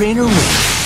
trainer wins.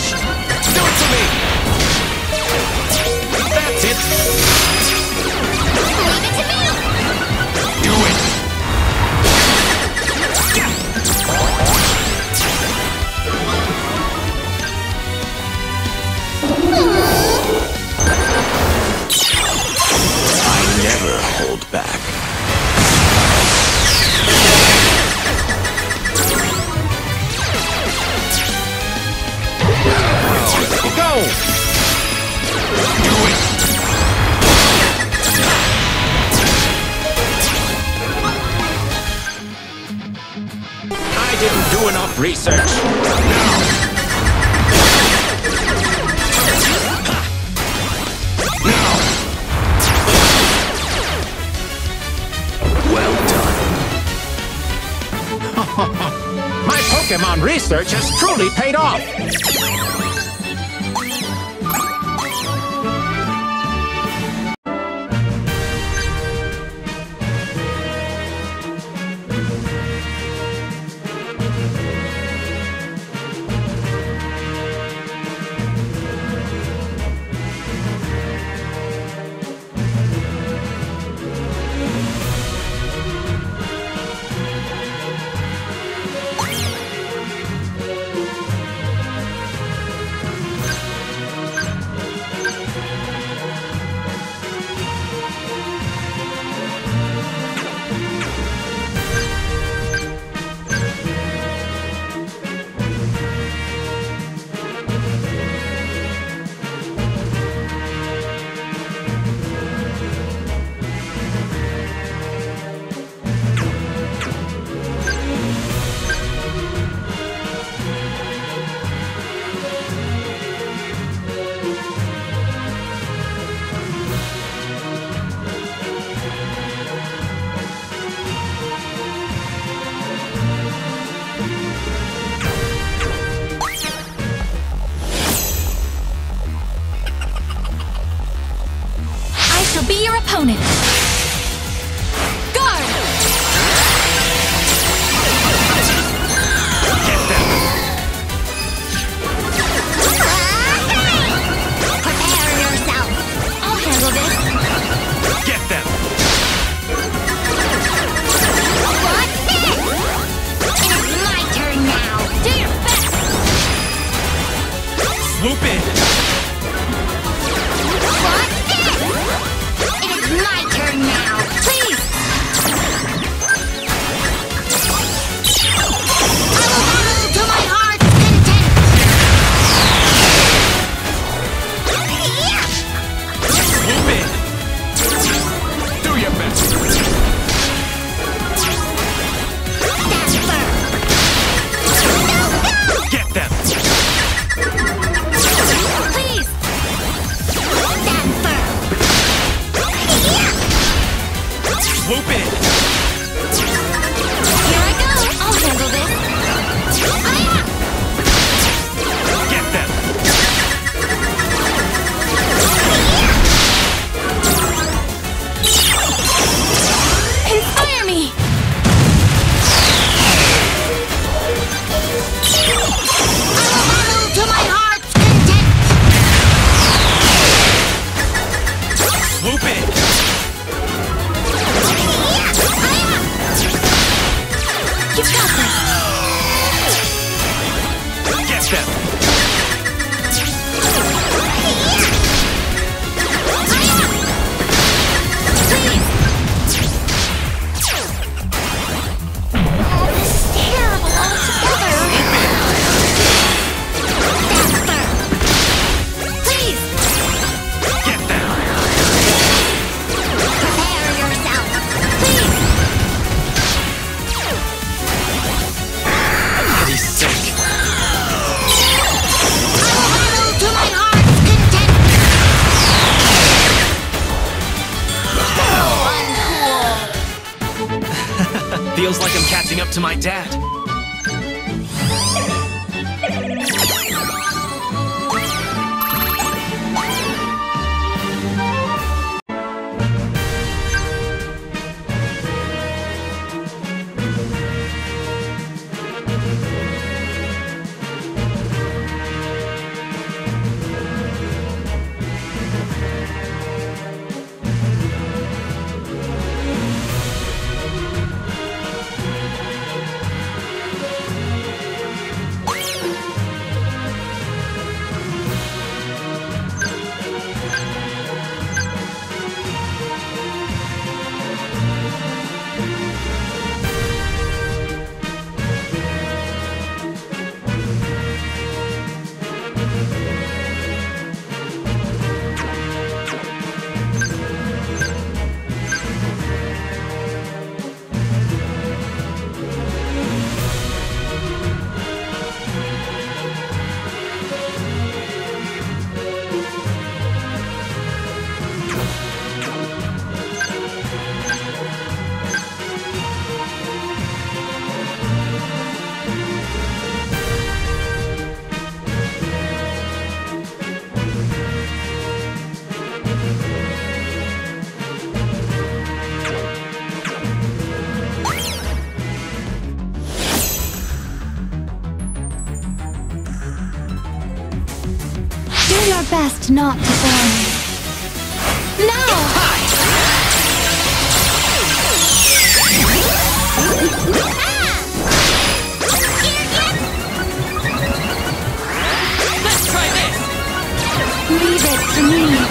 Finished. Pokemon research has truly paid off! Get them! to my dad. your best not to fail me. Ah! try this. Leave it to me.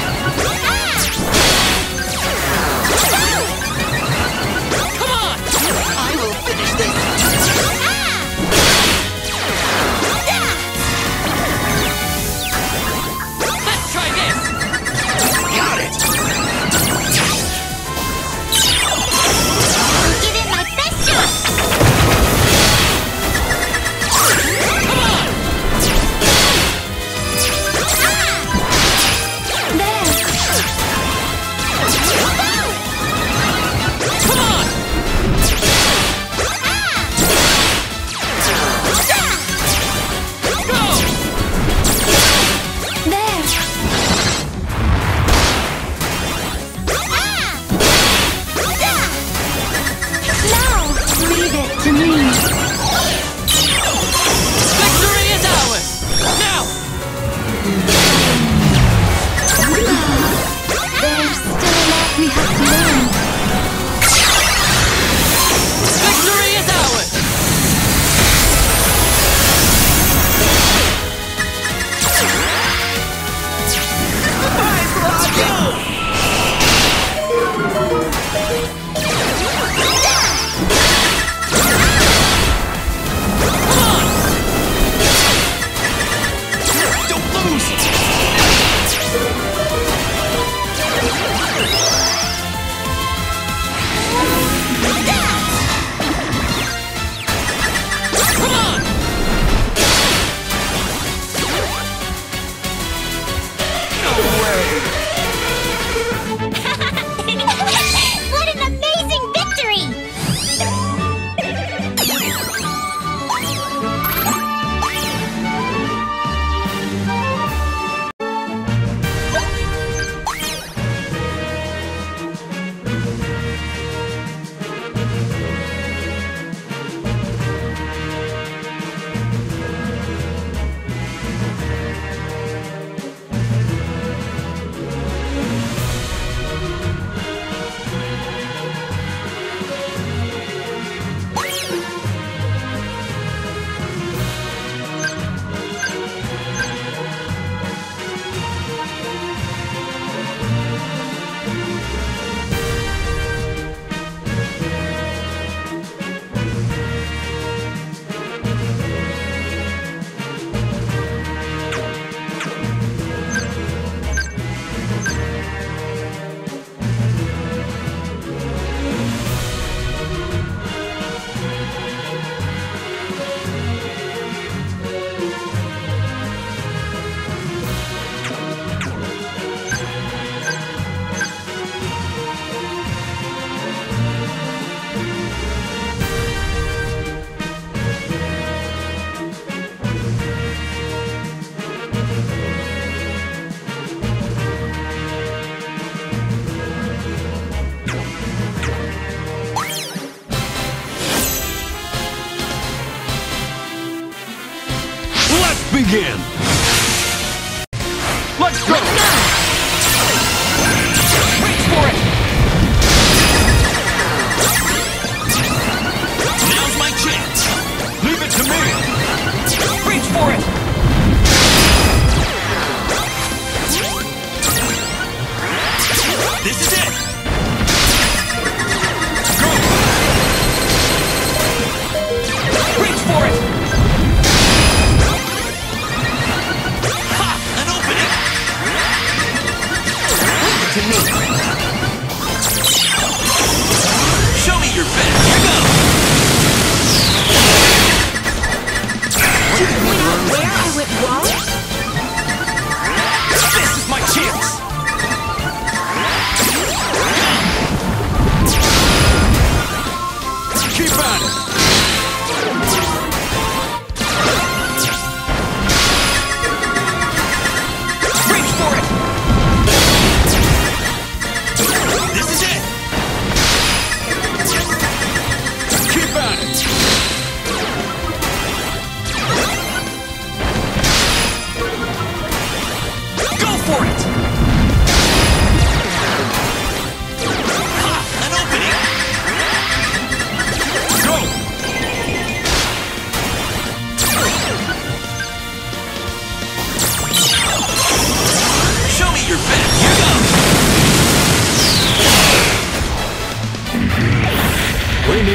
begin. Let's go! Let's go. to me.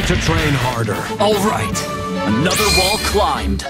to train harder. All right, another wall climbed.